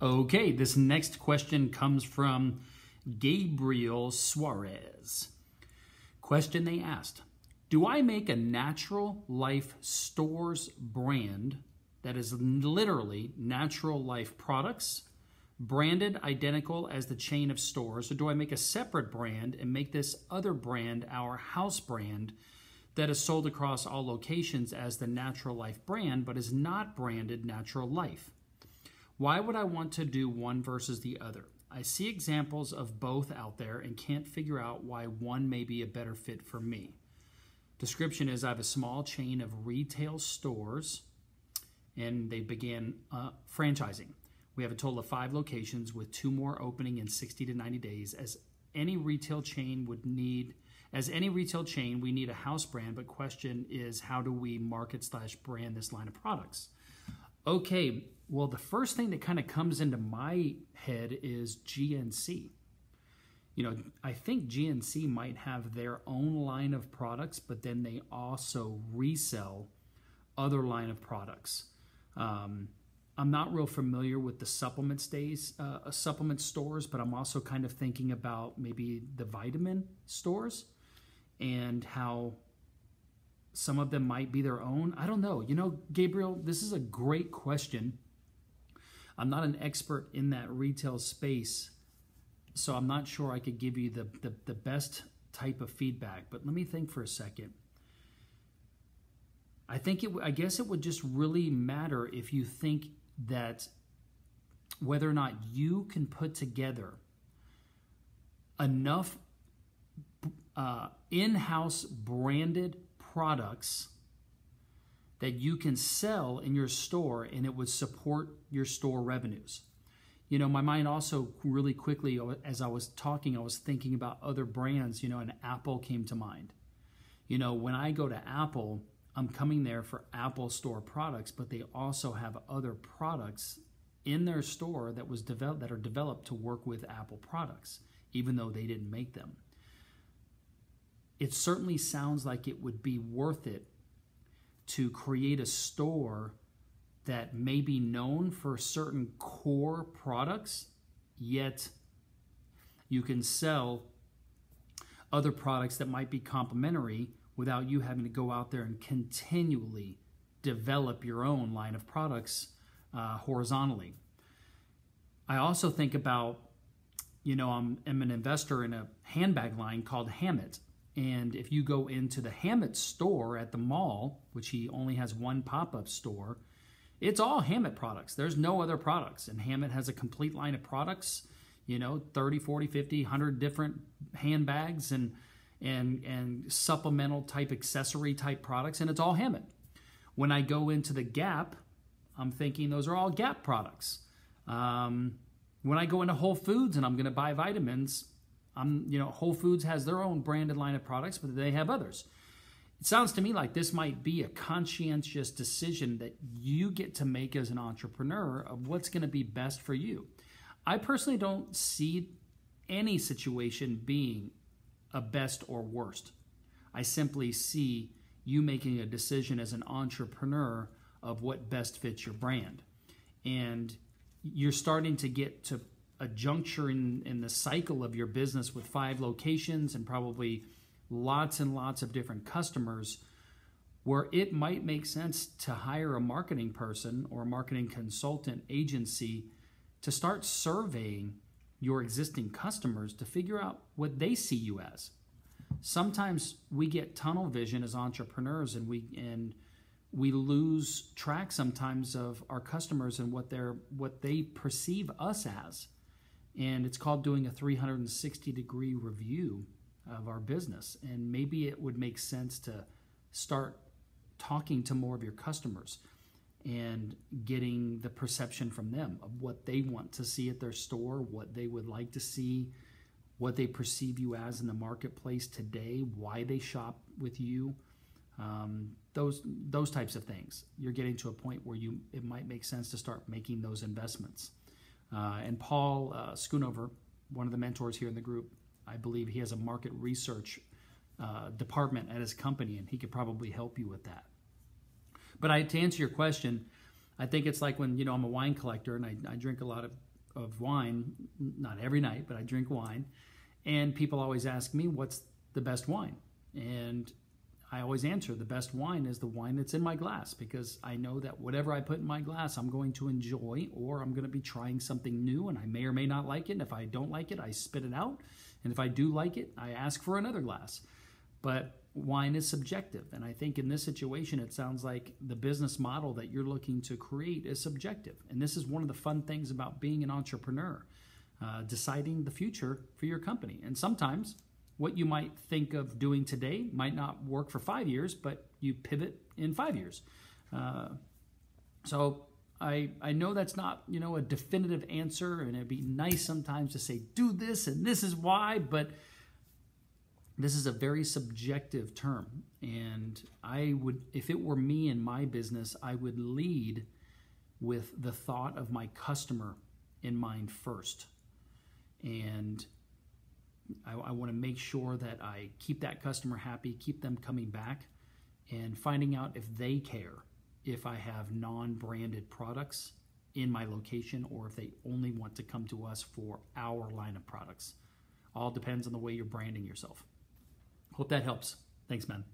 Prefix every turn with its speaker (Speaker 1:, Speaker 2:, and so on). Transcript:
Speaker 1: Okay, this next question comes from Gabriel Suarez. Question they asked Do I make a natural life stores brand that is literally natural life products, branded identical as the chain of stores, or do I make a separate brand and make this other brand our house brand that is sold across all locations as the Natural Life brand but is not branded Natural Life? Why would I want to do one versus the other? I see examples of both out there and can't figure out why one may be a better fit for me. Description is I have a small chain of retail stores and they began uh, franchising. We have a total of five locations with two more opening in 60 to 90 days. As any retail chain would need, as any retail chain, we need a house brand. But question is, how do we market slash brand this line of products? Okay, well, the first thing that kind of comes into my head is GNC. You know, I think GNC might have their own line of products, but then they also resell other line of products. Um, I'm not real familiar with the supplement stays, uh, supplement stores, but I'm also kind of thinking about maybe the vitamin stores and how some of them might be their own. I don't know. You know, Gabriel, this is a great question. I'm not an expert in that retail space, so I'm not sure I could give you the, the, the best type of feedback. But let me think for a second. I think it. I guess it would just really matter if you think that whether or not you can put together enough uh, in-house branded products that you can sell in your store and it would support your store revenues. You know, my mind also really quickly, as I was talking, I was thinking about other brands, you know, and Apple came to mind. You know, when I go to Apple, I'm coming there for Apple Store products, but they also have other products in their store that was developed that are developed to work with Apple products, even though they didn't make them. It certainly sounds like it would be worth it to create a store that may be known for certain core products, yet you can sell other products that might be complementary without you having to go out there and continually develop your own line of products uh, horizontally. I also think about, you know, I'm, I'm, an investor in a handbag line called Hammitt. And if you go into the Hammitt store at the mall, which he only has one pop up store, it's all Hammitt products. There's no other products. And Hammitt has a complete line of products, you know, 30, 40, 50, 100 different handbags. And and and supplemental type accessory type products, and it's all Hammitt. When I go into the Gap, I'm thinking those are all Gap products. Um, when I go into Whole Foods and I'm going to buy vitamins, I'm you know Whole Foods has their own branded line of products, but they have others. It sounds to me like this might be a conscientious decision that you get to make as an entrepreneur of what's going to be best for you. I personally don't see any situation being a best or worst. I simply see you making a decision as an entrepreneur of what best fits your brand. And you're starting to get to a juncture in, in the cycle of your business with five locations and probably lots and lots of different customers where it might make sense to hire a marketing person or a marketing consultant agency to start surveying your existing customers to figure out what they see you as. Sometimes we get tunnel vision as entrepreneurs and we and we lose track sometimes of our customers and what they're what they perceive us as. And it's called doing a 360 degree review of our business. And maybe it would make sense to start talking to more of your customers and getting the perception from them of what they want to see at their store, what they would like to see, what they perceive you as in the marketplace today, why they shop with you, um, those those types of things. You're getting to a point where you it might make sense to start making those investments. Uh, and Paul uh, Schoonover, one of the mentors here in the group, I believe he has a market research uh, department at his company, and he could probably help you with that. But I, to answer your question, I think it's like when you know I'm a wine collector and I, I drink a lot of, of wine, not every night, but I drink wine, and people always ask me what's the best wine, and I always answer the best wine is the wine that's in my glass because I know that whatever I put in my glass, I'm going to enjoy or I'm going to be trying something new and I may or may not like it. And if I don't like it, I spit it out. And if I do like it, I ask for another glass. But wine is subjective. And I think in this situation, it sounds like the business model that you're looking to create is subjective. And this is one of the fun things about being an entrepreneur, uh, deciding the future for your company. And sometimes what you might think of doing today might not work for five years, but you pivot in five years. Uh, so I I know that's not you know a definitive answer, and it'd be nice sometimes to say do this and this is why, but this is a very subjective term, and I would if it were me in my business, I would lead with the thought of my customer in mind first, and I, I want to make sure that I keep that customer happy, keep them coming back, and finding out if they care if I have non branded products in my location or if they only want to come to us for our line of products. All depends on the way you're branding yourself. Hope that helps. Thanks, man.